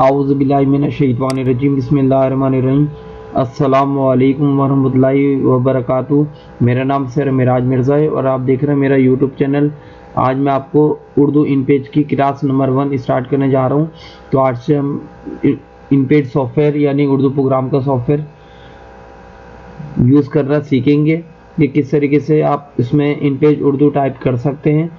बिस्मिल्लाहिर्रहमानिर्रहीम अस्सलाम वालेकुम वरहमतुल्लाहि वबरकातुहू मेरा नाम सर मिराज मिर्ज़ा है और आप देख रहे हैं मेरा यूट्यूब चैनल आज मैं आपको उर्दू इन पेज की क्लास नंबर वन स्टार्ट करने जा रहा हूँ। तो आज से हम इन पेज सॉफ्टवेयर यानी उर्दू प्रोग्राम का सॉफ्टवेयर यूज़ करना सीखेंगे कि किस तरीके से आप इसमें इन पेज उर्दू टाइप कर सकते हैं।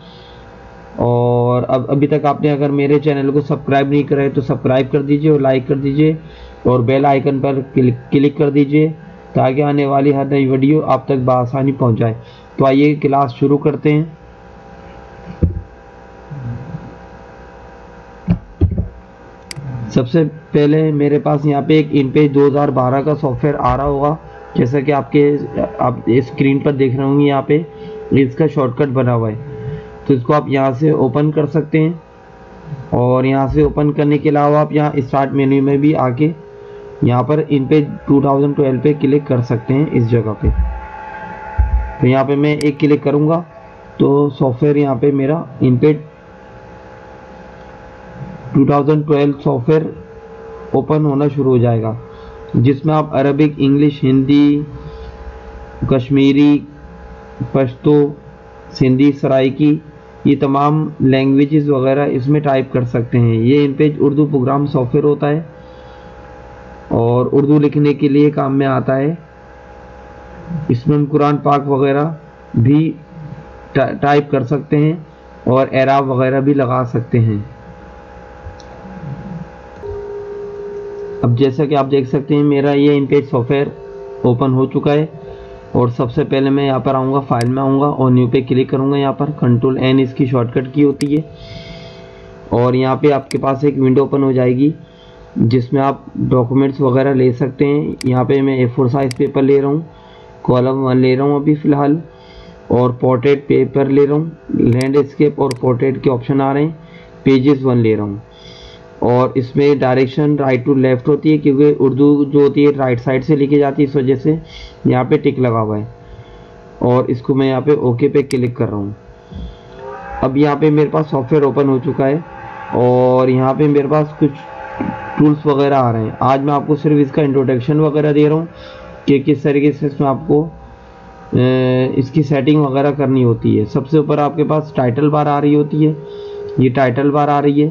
और अब, अभी तक आपने अगर मेरे चैनल को सब्सक्राइब नहीं करा है तो सब्सक्राइब कर दीजिए और लाइक कर दीजिए और बेल आइकन पर क्लिक कर दीजिए ताकि आने वाली हर नई वीडियो आप तक बसानी पहुँच जाए तो आइए क्लास शुरू करते हैं। सबसे पहले मेरे पास यहाँ पे एक इन इनपेज 2012 का सॉफ्टवेयर आ रहा होगा। जैसा कि आपके, आप स्क्रीन पर देख रहे होंगे यहाँ पे, इसका शॉर्टकट बना हुआ है। तो इसको आप यहाँ से ओपन कर सकते हैं। और यहाँ से ओपन करने के अलावा आप यहाँ स्टार्ट मेन्यू में भी आके यहाँ पर इन पे 2012 पे क्लिक कर सकते हैं इस जगह पे। तो यहाँ पे मैं एक क्लिक करूँगा तो सॉफ्टवेयर यहाँ पे मेरा इन पे 2012 सॉफ्टवेयर ओपन होना शुरू हो जाएगा, जिसमें आप अरबिक इंग्लिश हिंदी कश्मीरी पश्तो सिंधी सराइकी ये तमाम लैंग्वेजेस वगैरह इसमें टाइप कर सकते हैं। ये InPage Urdu program software होता है और उर्दू लिखने के लिए काम में आता है। इसमें हम कुरान पाक वगैरह भी टाइप कर सकते हैं और एराब वगैरह भी लगा सकते हैं। अब जैसा कि आप देख सकते हैं, मेरा ये इन पेज सॉफ्टवेयर ओपन हो चुका है। और सबसे पहले मैं यहाँ पर आऊँगा फ़ाइल में आऊँगा और न्यू पे क्लिक करूँगा यहाँ पर। कंट्रोल एन इसकी शॉर्टकट की होती है। और यहाँ पे आपके पास एक विंडो ओपन हो जाएगी, जिसमें आप डॉक्यूमेंट्स वगैरह ले सकते हैं। यहाँ पे मैं ए फोर साइज़ पेपर ले रहा हूँ कॉलम वन ले रहा हूँ अभी फ़िलहाल। और पोर्ट्रेट पेपर ले रहा हूँ लैंडस्केप और पोर्ट्रेट के ऑप्शन आ रहे हैं। पेजेस वन ले रहा हूँ। और इसमें डायरेक्शन राइट टू लेफ़्ट होती है क्योंकि उर्दू जो होती है राइट साइड से लिखी जाती है इस वजह से यहाँ पे टिक लगा हुआ है। और इसको मैं यहाँ पे ओके पे क्लिक कर रहा हूँ। अब यहाँ पे मेरे पास सॉफ्टवेयर ओपन हो चुका है और यहाँ पे मेरे पास कुछ टूल्स वगैरह आ रहे हैं। आज मैं आपको सिर्फ़ इसका इंट्रोडक्शन वगैरह दे रहा हूँ कि किस तरीके से इसमें आपको इसकी सेटिंग वगैरह करनी होती है। सबसे ऊपर आपके पास टाइटल बार आ रही होती है। ये टाइटल बार आ रही है।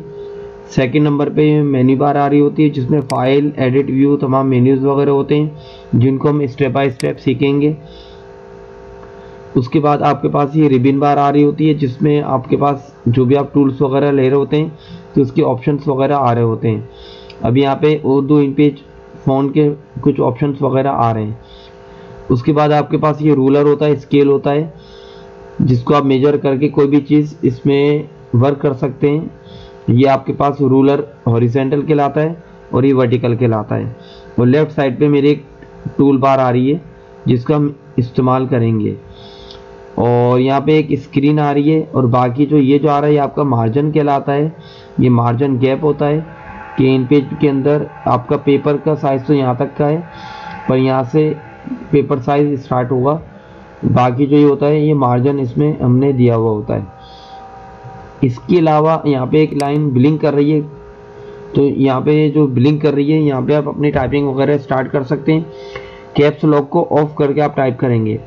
सेकंड नंबर पे मेन्यू बार आ रही होती है, जिसमें फ़ाइल एडिट व्यू तमाम मेन्यूज़ वगैरह होते हैं, जिनको हम स्टेप बाय स्टेप सीखेंगे। उसके बाद आपके पास ये रिबिन बार आ रही होती है, जिसमें आपके पास जो भी आप टूल्स वगैरह ले रहे होते हैं तो उसके ऑप्शंस वगैरह आ रहे होते हैं। अब यहाँ पे उर्दू इन पेज फ़ोन के कुछ ऑप्शंस वगैरह आ रहे हैं। उसके बाद आपके पास ये रूलर होता है स्केल होता है, जिसको आप मेजर करके कोई भी चीज़ इसमें वर्क कर सकते हैं। ये आपके पास रूलर हॉरिजेंटल कहलाता है और ये वर्टिकल के लाता है। और लेफ़्ट साइड पे मेरी एक टूल बार आ रही है, जिसका हम इस्तेमाल करेंगे। और यहाँ पे एक स्क्रीन आ रही है और बाकी जो ये जो आ रहा है, ये आपका मार्जिन कहलाता है। ये मार्जिन गैप होता है कि इन पेज के अंदर आपका पेपर का साइज़ तो यहाँ तक का है, पर यहाँ से पेपर साइज़ स्टार्ट होगा। बाकी जो ये होता है, ये मार्जिन इसमें हमने दिया हुआ होता है। इसके अलावा यहाँ पे एक लाइन ब्लिंक कर रही है। तो यहाँ पे जो ब्लिंक कर रही है, यहाँ पे आप अपनी टाइपिंग वगैरह स्टार्ट कर सकते हैं। कैप्स लॉक को ऑफ़ करके आप टाइप करेंगे।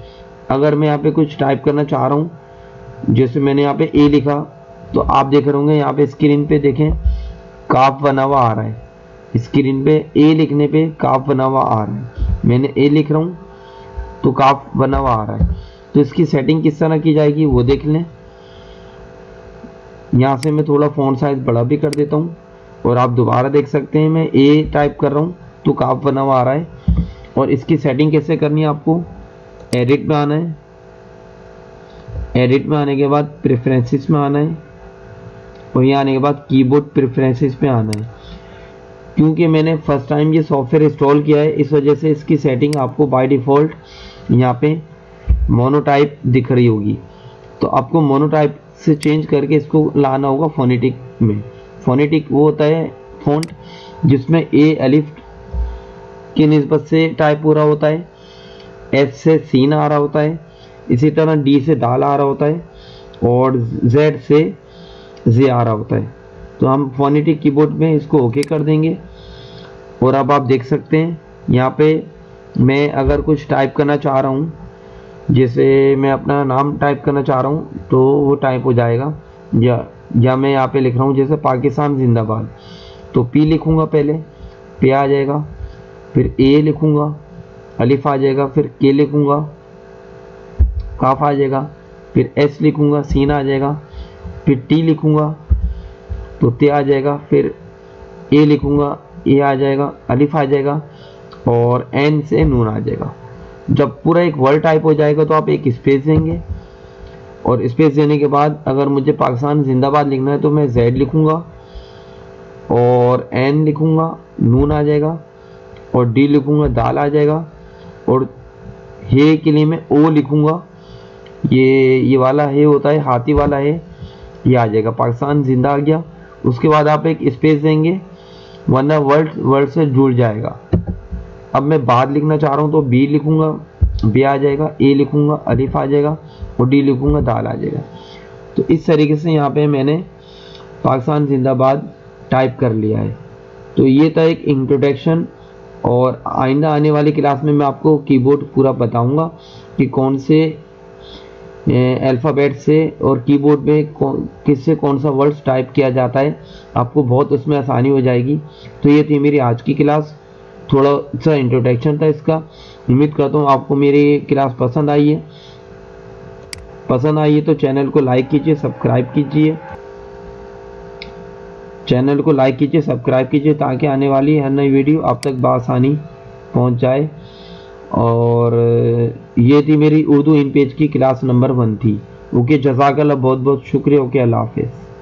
अगर मैं यहाँ पे कुछ टाइप करना चाह रहा हूँ, जैसे मैंने यहाँ पे ए लिखा तो आप देख रहे होंगे यहाँ पे स्क्रीन पे देखें, काफ बना हुआ आ रहा है। स्क्रीन पे ए लिखने पे काफ बना हुआ आ रहा है। मैंने ए लिख रहा हूँ तो काफ बना हुआ आ रहा है। तो इसकी सेटिंग किस तरह की जाएगी वो देख लें। यहाँ से मैं थोड़ा फ़ॉन्ट साइज़ बड़ा भी कर देता हूँ। और आप दोबारा देख सकते हैं, मैं ए टाइप कर रहा हूँ तो काफ बना हुआ आ रहा है। और इसकी सेटिंग कैसे करनी है आपको? एडिट में आना है। एडिट में आने के बाद प्रेफरेंसेस में आना है। और यहाँ आने के बाद कीबोर्ड प्रेफरेंसेस में आना है। क्योंकि मैंने फ़र्स्ट टाइम ये सॉफ्टवेयर इंस्टॉल किया है, इस वजह से इसकी सेटिंग आपको बाय डिफ़ॉल्ट यहाँ पे मोनोटाइप दिख रही होगी। तो आपको मोनोटाइप से चेंज करके इसको लाना होगा फोनेटिक में। फोनेटिक वो होता है फॉन्ट जिसमें ए अलिफ की नस्बत से टाइप पूरा होता है एस से सीन आ रहा होता है, इसी तरह डी से दाल आ रहा होता है, और जेड से जे आ रहा होता है। तो हम फोनेटिक कीबोर्ड में इसको ओके कर देंगे। और अब आप देख सकते हैं, यहाँ पे मैं अगर कुछ टाइप करना चाह रहा हूँ जैसे मैं अपना नाम टाइप करना चाह रहा हूँ तो वो टाइप हो जाएगा। या या मैं यहाँ पे लिख रहा हूँ जैसे पाकिस्तान जिंदाबाद। तो पी लिखूँगा पहले पे आ जाएगा, फिर ए लिखूँगा, अलिफ आ जाएगा, फिर के लिखूँगा, काफ आ जाएगा, फिर एस लिखूँगा, सीन आ जाएगा, फिर टी लिखूँगा तो ते आ जाएगा, फिर ए लिखूँगा ए आ जाएगा, अलिफ आ जाएगा, और एन से नून आ जाएगा। जब पूरा एक वर्ल्ड टाइप हो जाएगा तो आप एक स्पेस देंगे। और स्पेस देने के बाद अगर मुझे पाकिस्तान जिंदाबाद लिखना है तो मैं जेड लिखूँगा और एन लिखूँगा, नून आ जाएगा और डी लिखूँगा, दाल आ जाएगा और हे के लिए मैं ओ लिखूँगा। ये ये वाला है होता है, हाथी वाला है, ये आ जाएगा। पाकिस्तान ज़िंदा आ गया। उसके बाद आप एक स्पेस देंगे, वरना वर्ल्ड वर्ल्ड से जुड़ जाएगा। अब मैं बाद लिखना चाह रहा हूँ तो बी लिखूँगा बी आ जाएगा ए लिखूँगा, अलिफ आ जाएगा और डी लिखूँगा, दाल आ जाएगा। तो इस तरीके से यहाँ पे मैंने पाकिस्तान जिंदाबाद टाइप कर लिया है। तो ये था एक इंट्रोडक्शन और आइंदा आने वाली क्लास में मैं आपको कीबोर्ड पूरा बताऊँगा कि कौन से अल्फ़ाबेट से और कीबोर्ड में किससे कौन सा वर्ड्स टाइप किया जाता है। आपको बहुत उसमें आसानी हो जाएगी। तो ये थी मेरी आज की क्लास। थोड़ा सा इंट्रोडक्शन था इसका। उम्मीद करता हूँ आपको मेरी क्लास पसंद आई है। पसंद आई है तो चैनल को लाइक कीजिए सब्सक्राइब कीजिए। चैनल को लाइक कीजिए सब्सक्राइब कीजिए ताकि आने वाली हर नई वीडियो आप तक बसानी पहुँच जाए और ये थी मेरी उर्दू इन पेज की क्लास नंबर वन थी। ओके जजाकल्ला बहुत बहुत शुक्रिया। ओके, अल्लाह हाफिज़।